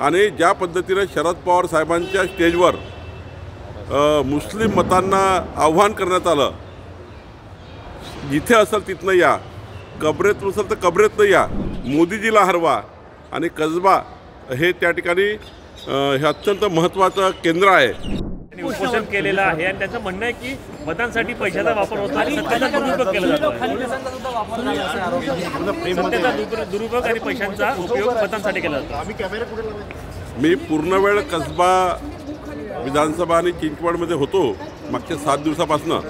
आणि ज्या पद्धतीनं शरद पवार साहेबांच्या स्टेजवर मुस्लिम मतांना आव्हान करण्यात आलं जिथे असेल तिथनं या. कबरेत असेल तर कबरेतनं या. मोदीजीला हरवा आणि कसबा हे त्या ठिकाणी हे अत्यंत महत्त्वाचं केंद्र आहे. उपोषण केलेलं आहे. आणि त्यांचं म्हणणं आहे की मतांसाठी पैशाचा वापर होतो. आणि सत्तेचा दुरुपयोग केला जातो. सत्तेचा दुरुप- दुरुपयोग आणि पैशांचा उपयोग मतांसाठी केला जातो. मी पूर्णवेळ कसबा विधानसभा आणि चिंचवडमध्ये होतो मागच्या सात दिवसापासनं.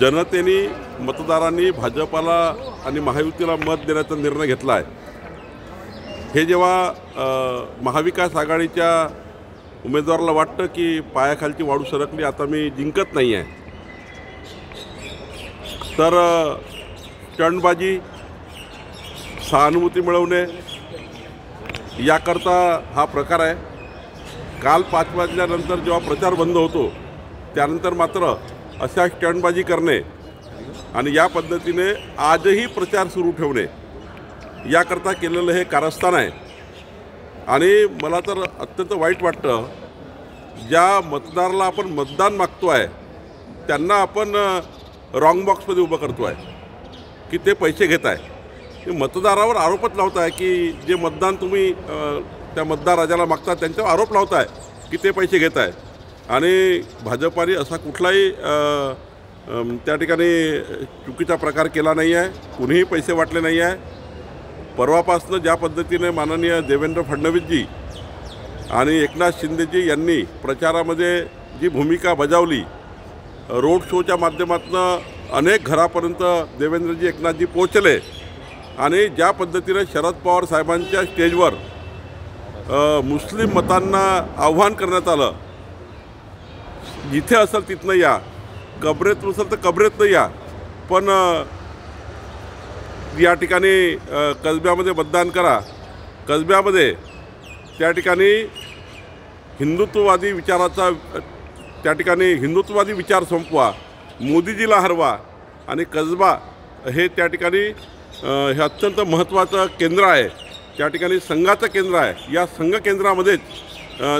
जनतेने मतदारांनी भाजपाला आणि महायुतीला मत देण्याचा निर्णय घेतला आहे हे जेव्हा महाविकास आघाडीच्या उमेदवाराला वाटतं की पायाखालची वाढू सरकली आता मी जिंकत नाही आहे. तर अ, सहानुभूती मिळवणे याकरता हा प्रकार आहे. काल पाच वाजल्यानंतर जेव्हा प्रचार बंद होतो त्यानंतर मात्र अशा स्टंटबाजी करणे आणि या पद्धतीने आजही प्रचार सुरू ठेवणे याकरता केलेलं हे कारस्थान आहे. आणि मला तर अत्यंत वाईट वाटतं ज्या मतदाराला आपण मतदान मागतो आहे त्यांना आपण रॉंग बॉक्समध्ये उभं करतो आहे की ते पैसे घेत आहे ते मतदारावर आरोपच लावत आहे की जे मतदान तुम्ही त्या मतदार राजाला मागता त्यांच्यावर आरोप लावत आहे की ते पैसे घेत आहे आणि भाजपाने असा कुठलाही त्या ठिकाणी चुकीचा प्रकार केला नाही आहे कुणीही पैसे वाटले नाही आहे परवापासनं ज्या पद्धतीने माननीय देवेंद्र फडणवीसजी आणि एकनाथ शिंदेजी यांनी प्रचारामध्ये जी भूमिका बजावली रोड शोच्या माध्यमातून अनेक घरापर्यंत देवेंद्रजी एकनाथजी पोहोचले आणि ज्या पद्धतीने शरद पवार साहेबांच्या स्टेजवर मुस्लिम मतांना आव्हान करण्यात आलं जिथे असेल तिथनं या कबरेत असेल तर कबरेतनं या पण या ठिकाणी कसब्यामध्ये मतदान करा. कसब्यामध्ये त्या ठिकाणी हिंदुत्ववादी विचाराचा त्या ठिकाणी हिंदुत्ववादी विचार संपवा मोदीजीला हरवा आणि कसबा हे त्या ठिकाणी हे अत्यंत महत्त्वाचं केंद्र आहे. त्या ठिकाणी संघाचं केंद्र आहे. या संघ केंद्रामध्येच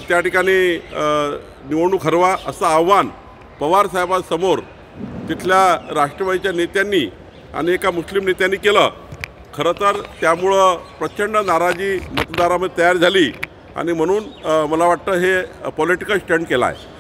त्या ठिकाणी निवडणूक हरवा असं आव्हान पवारसाहेबांसमोर तिथल्या राष्ट्रवादीच्या नेत्यांनी आणि एका मुस्लिम नेत्यांनी केलं. खरं तर त्यामुळं प्रचंड नाराजी मतदारामध्ये तयार झाली. आणि म्हणून मला वाटतं हे पॉलिटिकल स्टंट केला आहे